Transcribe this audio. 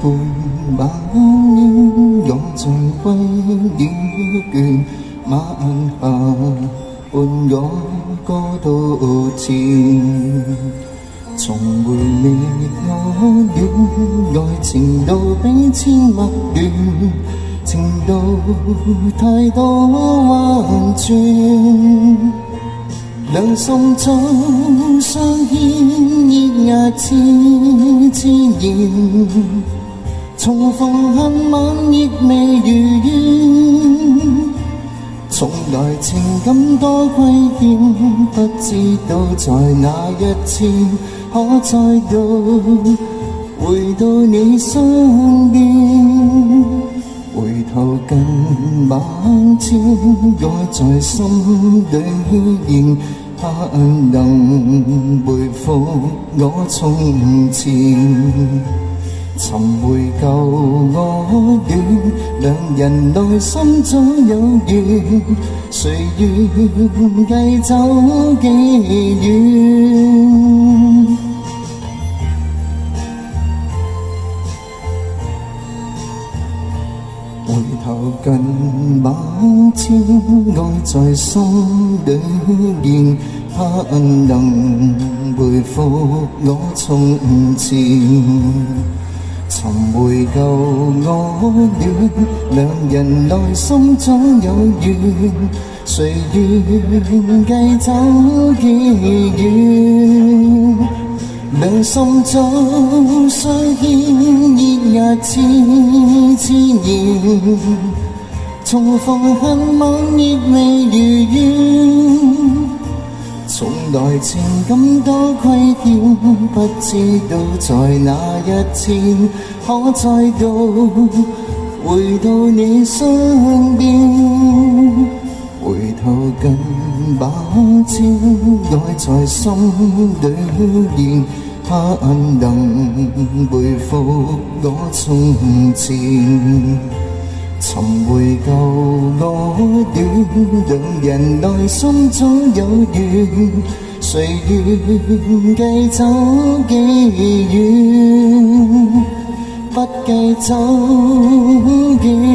半晚烟，我像归了倦，晚霞伴我歌到前。重回未我恋，爱情路比千陌乱，情路太多弯转。两心中相牵，热也痴痴然。重逢恨晚，亦未如愿。从来情感多亏欠，不知道在哪一天，可再度回到你身边。回头近晚照，爱在心里现，盼能回复我从前。寻回旧爱恋，两人内心早有缘，谁愿计走几远？回头近晚千爱在心里现，盼能回复我从前。寻回旧爱恋，两人内心早有缘，谁愿计走几远？两心早相牵，热也痴痴然。重逢恨晚，亦未如愿。从来情感多亏欠，不知道在哪一天，可再度回到你身边。回头近把朝，爱在心里现，盼能回复我从前。寻回旧爱恋，两人内心早有缘，谁愿计走几远？不计走几远。